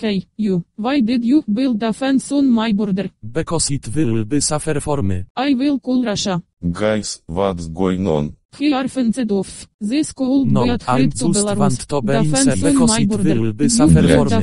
Hey, you, why did you build a fence on my border? Because it will be safer for me. I will call Russia. Guys, what's going on? He are fenced off. This could No, be a threat to Belarus. The fence on because my it border. will be safer for me.